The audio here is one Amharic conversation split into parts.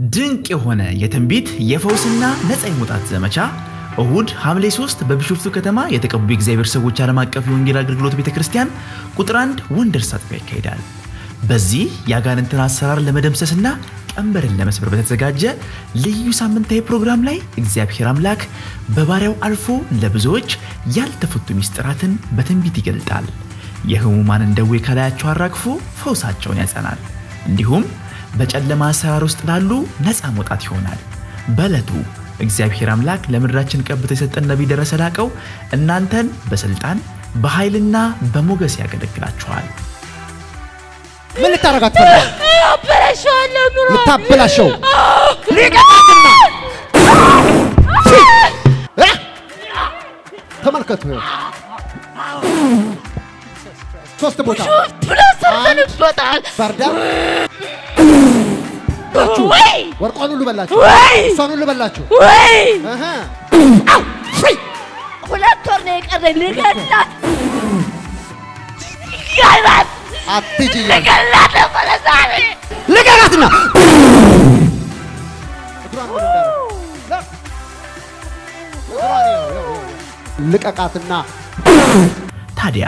ድንቅ የሆነ የትንቢት የፈውስና ነፃ የመውጣት ዘመቻ እሁድ ሐምሌ 3 በቢሾፍቱ ከተማ የተቀቡ የእግዚአብሔር ሰዎች ዓለም አቀፍ የወንጌል አገልግሎት ቤተ ክርስቲያን ቁጥር አንድ ወንደርስ አጥቢያ ይካሄዳል። በዚህ የአጋንንትን አሰራር ለመደምሰስና ቀንበርን ለመስበር በተዘጋጀ ልዩ ሳምንታዊ ፕሮግራም ላይ እግዚአብሔር አምላክ በባሪያው አልፎ ለብዙዎች ያልተፈቱ ሚስጥራትን በትንቢት ይገልጣል። የህሙማንን ደዌ ከላያቸው አራግፎ ፈውሳቸውን ያጸናል። እንዲሁም በጨለማ አሰራር ውስጥ ላሉ ነፃ መውጣት ይሆናል። በዕለቱ እግዚአብሔር አምላክ ለምድራችን ቀብቶ የሰጠን ነቢይ ደረሰ ላቀው እናንተን በስልጣን በኃይልና በሞገስ ያገለግላችኋል። ምን ልታረጋት ፈልጋል? አበላሸዋለሁ ኑሮ ልታበላሸው ሊቀጣትና? ተመልከቱ ሶስት ቦታ ብሎ ሰርተንበታል። ባርዳ ወይ! ወርቋን ሁሉ በላችሁ፣ ወይ! እሷን ሁሉ በላችሁ። ሁለት ወር ነው የቀረኝ። ልገላት! ልገላት! አትሂጂ ልገላት ነበረ ዛሬ ይኸው። ልቀቃትና! ታዲያ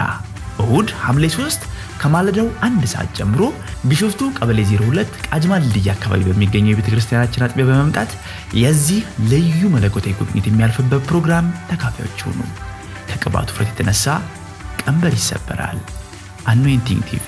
እሁድ ሐምሌ 3 ከማለዳው አንድ ሰዓት ጀምሮ ቢሾፍቱ ቀበሌ 02 ቃጅማ ድልድይ አካባቢ በሚገኘው የቤተ ክርስቲያናችን አጥቢያ በመምጣት የዚህ ልዩ መለኮታዊ ጉብኝት የሚያልፍበት ፕሮግራም ተካፋዮች ሁኑ። ከቅባቱ ውፍረት የተነሳ ቀንበር ይሰበራል። Anointing TV